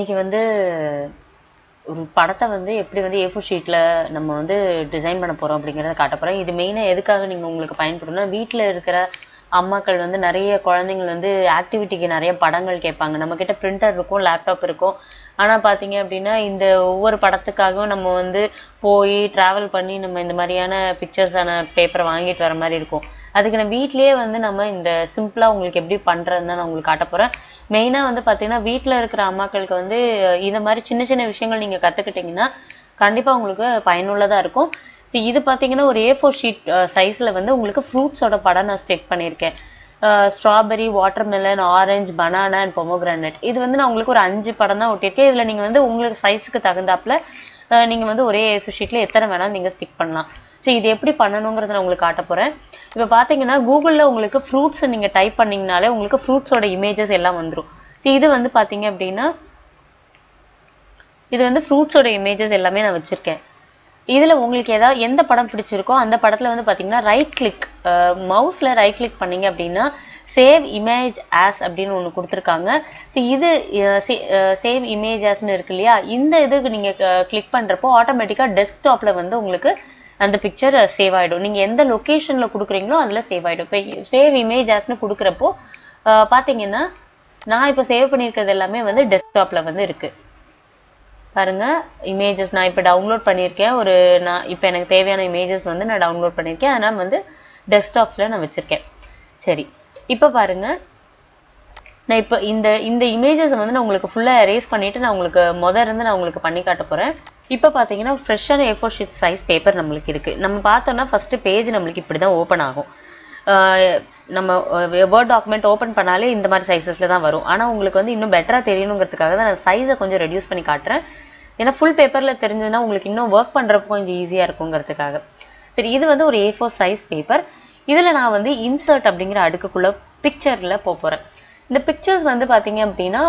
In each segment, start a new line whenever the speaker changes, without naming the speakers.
இன்றைக்கி வந்து ஒரு படத்தை வந்து எப்படி வந்து ஏ ஃபோர் ஷீட்டில் நம்ம வந்து டிசைன் பண்ண போகிறோம் அப்படிங்கிறத காட்ட போறேன் இது மெயினாக எதுக்காக நீங்கள் உங்களுக்கு பயன்படும்னா வீட்டில் இருக்கிற அம்மாக்கள் வந்து நிறைய குழந்தைங்கள் வந்து ஆக்டிவிட்டிக்கு நிறைய படங்கள் கேட்பாங்க. நம்மக்கிட்ட பிரிண்டர் இருக்கும் லேப்டாப் இருக்கும். ஆனால் பார்த்தீங்க அப்படின்னா இந்த ஒவ்வொரு படத்துக்காகவும் நம்ம வந்து போய் ட்ராவல் பண்ணி நம்ம இந்த மாதிரியான பிக்சர்ஸான பேப்பரை வாங்கிட்டு வர மாதிரி இருக்கும். அதுக்கு நான் வீட்லேயே வந்து நம்ம இந்த சிம்பிளாக உங்களுக்கு எப்படி பண்ணுறதுன்னு தான் நான் உங்களுக்கு காட்ட போகிறேன் மெயினாக வந்து பார்த்தீங்கன்னா வீட்டில் இருக்கிற அம்மாக்களுக்கு வந்து இந்த மாதிரி சின்ன சின்ன விஷயங்கள் நீங்கள் கற்றுக்கிட்டிங்கன்னா கண்டிப்பாக உங்களுக்கு பயனுள்ளதாக இருக்கும். ஸோ இது பார்த்தீங்கன்னா ஒரு ஏ ஃபோர் ஷீட் சைஸில் வந்து உங்களுக்கு ஃப்ரூட்ஸோட படம் நான் ஸ்டெக் பண்ணியிருக்கேன். Strawberry watermelon orange banana and pomegranate இது வந்து நான் உங்களுக்கு ஒரு அஞ்சு படம் தான் ஒட்டியிருக்கேன். இதில் நீங்கள் வந்து உங்களுக்கு சைஸுக்கு தகுந்தாப்புல நீங்கள் வந்து ஒரே ஏ ஃபோர் ஷீட்டில் எத்தனை வேணாலும் நீங்கள் ஸ்டிக் பண்ணலாம். ஸோ இது எப்படி பண்ணணுங்கிறத நான் உங்களுக்கு காட்ட போகிறேன் இப்போ பார்த்தீங்கன்னா கூகுளில் உங்களுக்கு ஃப்ரூட்ஸை நீங்கள் டைப் பண்ணிங்கனாலே உங்களுக்கு ஃப்ரூட்ஸோட இமேஜஸ் எல்லாம் வந்துடும் ஸோ இது வந்து பார்த்தீங்க அப்படின்னா இது வந்து ஃப்ரூட்ஸோட இமேஜஸ் எல்லாமே நான் வச்சுருக்கேன். இதில் உங்களுக்கு ஏதாவது எந்த படம் பிடிச்சிருக்கோ அந்த படத்தில் வந்து பார்த்தீங்கன்னா ரைட் கிளிக் மவுஸில் ரைட் கிளிக் பண்ணீங்க அப்படின்னா சேவ் இமேஜ் ஆஸ் அப்படின்னு ஒன்று கொடுத்துருக்காங்க. ஸோ இது சேவ் இமேஜ் ஆஸ்னு இருக்கு இல்லையா? இந்த இதுக்கு நீங்கள் கிளிக் பண்ணுறப்போ ஆட்டோமேட்டிக்காக டெஸ்க்டாப்பில் வந்து உங்களுக்கு அந்த பிக்சர் சேவ் ஆகிடும் நீங்கள் எந்த லொக்கேஷனில் கொடுக்குறீங்களோ அதில் சேவ் ஆகிடும் இப்போ சேவ் இமேஜ் ஆஸ்னு கொடுக்குறப்போ பார்த்தீங்கன்னா நான் இப்போ சேவ் பண்ணியிருக்கிறது எல்லாமே வந்து டெஸ்க்டாப்பில் வந்து இருக்குது பாருங்கள் இமேஜஸ் நான் இப்போ டவுன்லோட் பண்ணியிருக்கேன். ஒரு நான் இப்போ எனக்கு தேவையான இமேஜஸ் வந்து நான் டவுன்லோட் பண்ணியிருக்கேன். அதனால் வந்து டெஸ்க்டாப்ஸில் நான் வச்சுருக்கேன். சரி இப்போ பாருங்க. நான் இப்போ இந்த இந்த இமேஜஸ் வந்து நான் உங்களுக்கு ஃபுல்லாக எரேஸ் பண்ணிவிட்டு நான் உங்களுக்கு முத இருந்து நான் உங்களுக்கு பண்ணி காட்ட போகிறேன் இப்போ பார்த்தீங்கன்னா ஃப்ரெஷ்ஷான A four sheet size paper நம்மளுக்கு இருக்குது நம்ம பார்த்தோன்னா ஃபஸ்ட்டு பேஜ் நம்மளுக்கு இப்படி தான் ஓப்பன் ஆகும் நம்ம வேர்ட் டாக்குமெண்ட் ஓப்பன் பண்ணாலே இந்த மாதிரி சைஸஸில் தான் வரும். ஆனால் உங்களுக்கு வந்து இன்னும் பெட்டராக தெரியணுங்கிறதுக்காக தான் நான் சைஸை கொஞ்சம் ரெடியூஸ் பண்ணி காட்டுறேன். ஏன்னா ஃபுல் பேப்பரில் தெரிஞ்சதுன்னா உங்களுக்கு இன்னும் ஒர்க் பண்ணுறப்போ கொஞ்சம் ஈஸியாக இருக்குங்கிறதுக்காக. சரி இது வந்து ஒரு ஏ ஃபோர் சைஸ் பேப்பர் இதில் நான் வந்து இன்சர்ட் அப்படிங்கிற அடுக்குக்குள்ள பிக்சரில் போக போகிறேன் இந்த பிக்சர்ஸ் வந்து பார்த்தீங்க அப்படின்னா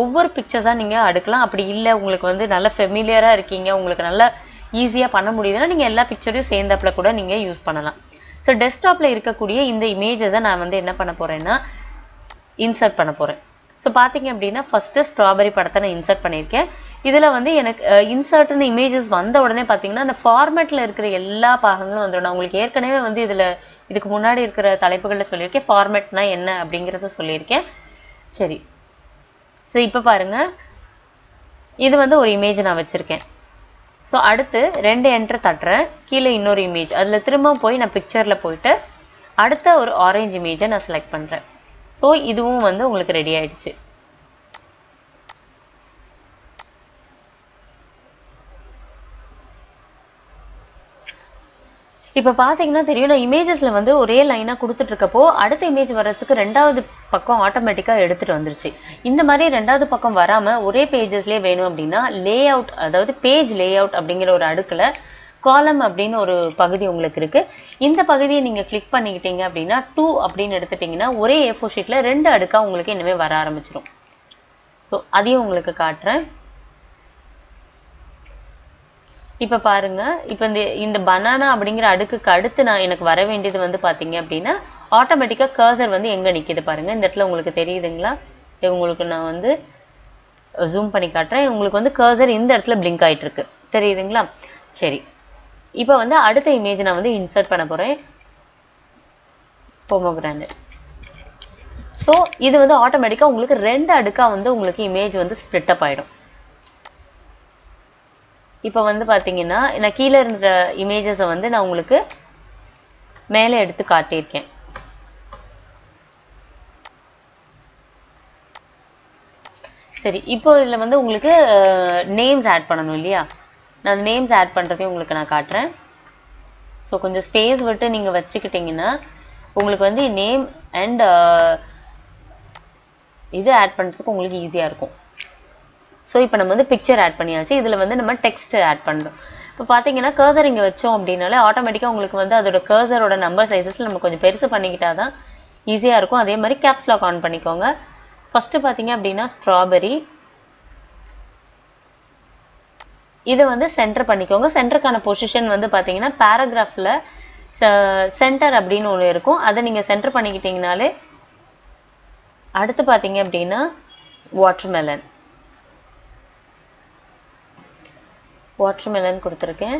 ஒவ்வொரு பிக்சர்ஸாக நீங்கள் அடுக்கலாம். அப்படி இல்லை உங்களுக்கு வந்து நல்ல ஃபெமிலியராக இருக்கீங்க. உங்களுக்கு நல்லா ஈஸியாக பண்ண முடியுதுன்னா நீங்கள் எல்லா பிக்சரையும் சேர்ந்தாப்புல கூட நீங்கள் யூஸ் பண்ணலாம். ஸோ டெஸ்க்டாப்பில் இருக்கக்கூடிய இந்த இமேஜஸை நான் வந்து என்ன பண்ண போகிறேன்னா இன்சர்ட் பண்ண போகிறேன் ஸோ பார்த்தீங்க அப்படின்னா ஃபஸ்ட்டு ஸ்ட்ராபெரி படத்தை நான் இன்சர்ட் பண்ணியிருக்கேன். இதில் வந்து எனக்கு இன்சர்ட்னு இமேஜஸ் வந்த உடனே பார்த்தீங்கன்னா அந்த ஃபார்மேட்டில் இருக்கிற எல்லா பாகங்களும் வந்துடும். நான் உங்களுக்கு ஏற்கனவே வந்து இதில் இதுக்கு முன்னாடி இருக்கிற தலைப்புகளில் சொல்லியிருக்கேன். ஃபார்மேட்னா என்ன அப்படிங்கிறத சொல்லியிருக்கேன். சரி. ஸோ இப்போ பாருங்க. இது வந்து ஒரு இமேஜ் நான் வச்சுருக்கேன். ஸோ அடுத்து ரெண்டு என்ட்ரு தட்டுறேன். கீழே இன்னொரு இமேஜ் அதில் திரும்ப போய் நான் பிக்சரில் போயிட்டு அடுத்த ஒரு ஆரஞ்சு இமேஜை நான் செலக்ட் பண்ணுறேன் ஸோ இதுவும் வந்து உங்களுக்கு ரெடி ஆகிடுச்சு இப்போ பார்த்தீங்கன்னா தெரியும் நான் இமேஜஸில் வந்து ஒரே லைனாக கொடுத்துட்டு இருக்கப்போ அடுத்த இமேஜ் வர்றதுக்கு ரெண்டாவது பக்கம் ஆட்டோமேட்டிக்காக எடுத்துகிட்டு வந்துருச்சு. இந்த மாதிரி ரெண்டாவது பக்கம் வராமல் ஒரே பேஜஸ்லேயே வேணும் அப்படின்னா லே அவுட் அதாவது பேஜ் லே அவுட் அப்படிங்கிற ஒரு அடுக்கில் காலம் அப்படின்னு ஒரு பகுதி உங்களுக்கு இருக்குது இந்த பகுதியை நீங்கள் கிளிக் பண்ணிக்கிட்டீங்க அப்படின்னா டூ அப்படின்னு எடுத்துட்டிங்கன்னா ஒரே ஏ ஃபோர் ஷீட்டில் ரெண்டு அடுக்காக உங்களுக்கு இனிமே வர ஆரம்பிச்சிடும் ஸோ அதையும் உங்களுக்கு காட்டுறேன். இப்போ பாருங்க இப்போ இந்த இந்த பனானா அப்படிங்கிற அடுக்குக்கு அடுத்து நான் எனக்கு வர வேண்டியது வந்து பார்த்தீங்க அப்படின்னா ஆட்டோமேட்டிக்காக கர்சர் வந்து எங்கே நிற்கிது பாருங்கள் இந்த இடத்துல உங்களுக்கு தெரியுதுங்களா? உங்களுக்கு நான் வந்து ஜூம் பண்ணி காட்டுறேன். உங்களுக்கு வந்து கர்சர் இந்த இடத்துல பிளிங்க் ஆகிட்டுருக்கு தெரியுதுங்களா? சரி. இப்போ வந்து அடுத்த இமேஜ் நான் வந்து இன்சர்ட் பண்ண போகிறேன் பொமோகிரானட் ஸோ இது வந்து ஆட்டோமேட்டிக்காக உங்களுக்கு ரெண்டு அடுக்காக வந்து உங்களுக்கு இமேஜ் வந்து ஸ்ப்ளிட்டப் ஆகிடும் இப்போ வந்து பார்த்தீங்கன்னா நான் கீழே இருந்த இமேஜஸை வந்து நான் உங்களுக்கு மேலே எடுத்து காட்டியிருக்கேன். சரி இப்போ இதில் வந்து உங்களுக்கு நேம்ஸ் ஆட் பண்ணணும் இல்லையா? நான் நேம்ஸ் ஆட் பண்ணுறதையும் உங்களுக்கு நான் காட்டுறேன். ஸோ கொஞ்சம் ஸ்பேஸ் விட்டு நீங்கள் வச்சுக்கிட்டிங்கன்னா உங்களுக்கு வந்து நேம் அண்ட் இது ஆட் பண்ணுறதுக்கு உங்களுக்கு ஈஸியாக இருக்கும். ஸோ இப்போ நம்ம வந்து பிக்சர் ஆட் பண்ணியாச்சு. இதில் வந்து நம்ம டெக்ஸ்ட் ஆட் பண்ணுறோம் இப்போ பார்த்தீங்கன்னா கர்சர் இங்கே வச்சோம் அப்படின்னாலே ஆட்டோமேட்டிக்காக உங்களுக்கு வந்து அதோட கர்சரோட நம்பர் சைஸஸில் நம்ம கொஞ்சம் பெருசு பண்ணிக்கிட்டா தான் ஈஸியாக இருக்கும். அதே மாதிரி கேப்ஸ்லாக் ஆன் பண்ணிக்கோங்க. ஃபஸ்ட்டு பார்த்தீங்க அப்படின்னா ஸ்ட்ராபெரி இதை வந்து சென்டர் பண்ணிக்கோங்க. சென்டருக்கான பொசிஷன் வந்து பார்த்தீங்கன்னா பேராகிராஃபில் சென்டர் அப்படின்னு ஒன்று இருக்கும். அதை நீங்கள் சென்டர் பண்ணிக்கிட்டீங்கனாலே அடுத்து பார்த்தீங்க அப்படின்னா வாட்டர்மெலன் வாட்டர்மெலன் கொடுத்துருக்கேன்.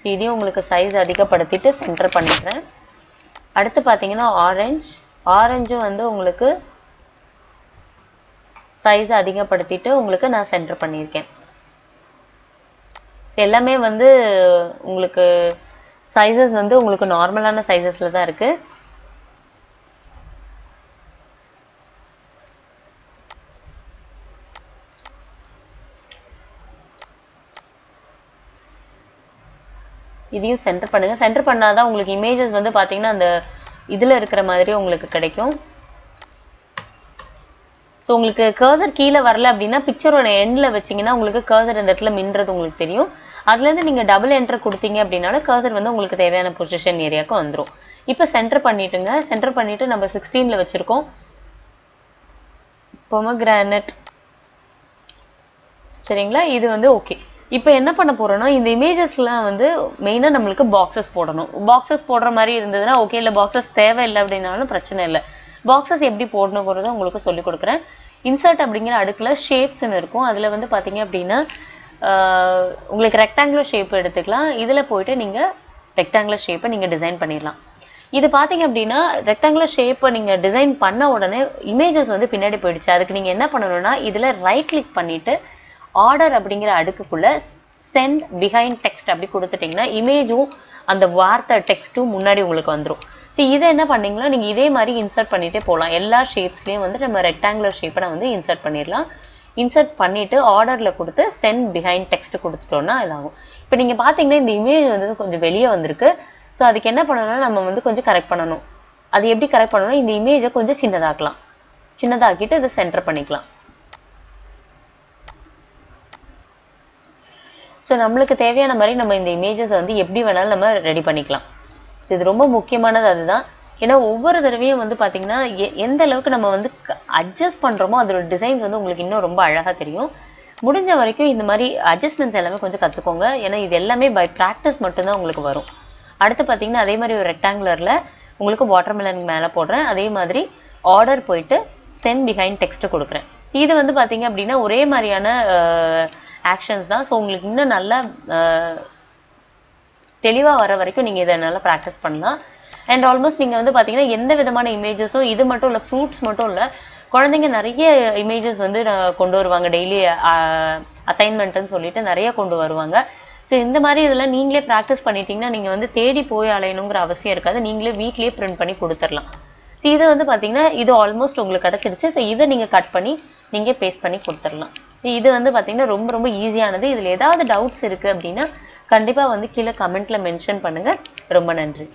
ஸோ இதையும் உங்களுக்கு சைஸ் அதிகப்படுத்திட்டு சென்டர் பண்ணிடுறேன் அடுத்து பார்த்தீங்கன்னா ஆரஞ்சு ஆரஞ்சும் வந்து உங்களுக்கு சைஸ் அதிகப்படுத்திட்டு உங்களுக்கு நான் சென்டர் பண்ணியிருக்கேன். எல்லாமே வந்து உங்களுக்கு சைஸஸ் வந்து உங்களுக்கு நார்மலான சைஸஸில் தான் இருக்குது இதையும் சென்டர் பண்ணுங்கள் சென்டர் பண்ணால் தான் உங்களுக்கு இமேஜஸ் வந்து பார்த்தீங்கன்னா அந்த இதில் இருக்கிற மாதிரி உங்களுக்கு கிடைக்கும். ஸோ உங்களுக்கு கர்சர் கீழே வரல அப்படின்னா பிக்சரோட எண்டில் வச்சிங்கன்னா உங்களுக்கு கர்சர் இந்த இடத்துல மின்றது உங்களுக்கு தெரியும். அதுலேருந்து நீங்கள் டபுள் என்டர் கொடுத்தீங்க அப்படின்னாலும் கர்சர் வந்து உங்களுக்கு தேவையான பொசிஷன் ஏரியாவுக்கு வந்துடும் இப்போ சென்டர் பண்ணிட்டுங்க. சென்டர் பண்ணிவிட்டு நம்ம சிக்ஸ்டீனில் வச்சுருக்கோம். பொமக்ரானட் சரிங்களா? இது வந்து ஓகே இப்போ என்ன பண்ண போகிறோன்னா இந்த இமேஜஸ்லாம் வந்து மெயினாக நம்மளுக்கு பாக்ஸஸ் போடணும். பாக்ஸஸ் போடுற மாதிரி இருந்ததுன்னா ஓகே இல்லை பாக்ஸஸ் தேவையில்லை அப்படின்னாலும் பிரச்சனை இல்லை. பாக்ஸஸ் எப்படி போடணுங்கிறத உங்களுக்கு சொல்லிக் கொடுக்குறேன். இன்சர்ட் அப்படிங்கிற அடுக்கில் ஷேப்ஸ்னு இருக்கும். அதில் வந்து பார்த்தீங்க அப்படின்னா உங்களுக்கு ரெக்டாங்குலர் ஷேப் எடுத்துக்கலாம். இதில் போயிட்டு நீங்கள் ரெக்டாங்குலர் ஷேப்பை நீங்கள் டிசைன் பண்ணிடலாம். இது பார்த்தீங்க அப்படின்னா ரெக்டாங்குலர் ஷேப்பை நீங்கள் டிசைன் பண்ண உடனே இமேஜஸ் வந்து பின்னாடி போயிடுச்சு. அதுக்கு நீங்கள் என்ன பண்ணணும்னா இதில் ரைட் கிளிக் பண்ணிவிட்டு ஆர்டர் அப்படிங்கிற அடுக்குக்குள்ள சென்ட் பிஹைண்ட் டெக்ஸ்ட் அப்படி கொடுத்துட்டிங்கன்னா இமேஜும் அந்த வார்த்தை டெக்ஸ்ட்டும் முன்னாடி உங்களுக்கு வந்துடும் ஸோ இதை என்ன பண்ணீங்கன்னா நீங்கள் இதே மாதிரி இன்சர்ட் பண்ணிகிட்டே போகலாம். எல்லா ஷேப்ஸ்லேயும் வந்து நம்ம ரெக்டாங்குலர் ஷேப்பை நான் வந்து இன்சர்ட் பண்ணிடலாம். இன்சர்ட் பண்ணிவிட்டு ஆர்டரில் கொடுத்து சென்ட் பிஹைண்ட் டெக்ஸ்ட் கொடுத்துட்டோன்னா இதாகும். இப்போ நீங்கள் பார்த்தீங்கன்னா இந்த இமேஜ் வந்து கொஞ்சம் வெளியே வந்திருக்கு. ஸோ அதுக்கு என்ன பண்ணணும்னா நம்ம வந்து கொஞ்சம் கரெக்ட் பண்ணணும். அது எப்படி கரெக்ட் பண்ணணும்னா இந்த இமேஜை கொஞ்சம் சின்னதாக்கலாம். சின்னதாக்கிட்டு இதை சென்டர் பண்ணிக்கலாம். ஸோ நம்மளுக்கு தேவையான மாதிரி நம்ம இந்த இமேஜஸ் வந்து எப்படி வேணாலும் நம்ம ரெடி பண்ணிக்கலாம். ஸோ இது ரொம்ப முக்கியமானது அதுதான். ஏன்னா ஒவ்வொரு தடவையும் வந்து பார்த்தீங்கன்னா எ- எந்த அளவுக்கு நம்ம வந்து அட்ஜஸ்ட் பண்ணுறோமோ அதோட டிசைன்ஸ் வந்து உங்களுக்கு இன்னும் ரொம்ப அழகாக தெரியும். முடிஞ்ச வரைக்கும் இந்த மாதிரி அட்ஜஸ்ட்மெண்ட்ஸ் எல்லாமே கொஞ்சம் கற்றுக்கோங்க ஏன்னா இது எல்லாமே பை ப்ராக்டிஸ் மட்டும்தான் உங்களுக்கு வரும். அடுத்து பார்த்தீங்கன்னா அதே மாதிரி ஒரு ரெக்டாங்குலரில் உங்களுக்கு வாட்டர்மெலன் மேலே போடுறேன். அதே மாதிரி ஆர்டர் போயிட்டு சென்ட் பிஹைண்ட் டெக்ஸ்ட் கொடுக்குறேன். இது வந்து பார்த்தீங்க அப்படின்னா ஒரே மாதிரியான ஆக்ஷன்ஸ் தான். ஸோ உங்களுக்கு இன்னும் நல்லா தெளிவாக வர வரைக்கும் நீங்கள் இதை நல்லா ப்ராக்டிஸ் பண்ணலாம். அண்ட் ஆல்மோஸ்ட் நீங்கள் வந்து பார்த்தீங்கன்னா எந்த விதமான இமேஜஸும் இது மட்டும் இல்லை ஃப்ரூட்ஸ் மட்டும் இல்லை குழந்தைங்க நிறைய இமேஜஸ் வந்து கொண்டு வருவாங்க. டெய்லி அசைன்மெண்ட்டுன்னு சொல்லிட்டு நிறைய கொண்டு வருவாங்க. ஸோ இந்த மாதிரி இதெல்லாம் நீங்களே ப்ராக்டிஸ் பண்ணிட்டீங்கன்னா நீங்கள் வந்து தேடி போய் அலையணுங்கிற அவசியம் இருக்காது. நீங்களே வீட்லேயே பிரிண்ட் பண்ணி கொடுத்துடலாம். ஸோ இது வந்து பார்த்தீங்கன்னா இது ஆல்மோஸ்ட் உங்களுக்கு கிடச்சிருச்சு. ஸோ இதை நீங்கள் கட் பண்ணி நீங்கள் பேஸ்ட் பண்ணி கொடுத்துடலாம். இது வந்து பார்த்தீங்கன்னா ரொம்ப ரொம்ப ஈஸியானது இதில் ஏதாவது டவுட்ஸ் இருக்குது அப்படின்னா கண்டிப்பாக வந்து கீழே கமெண்ட்டில் மென்ஷன் பண்ணுங்கள் ரொம்ப நன்றி.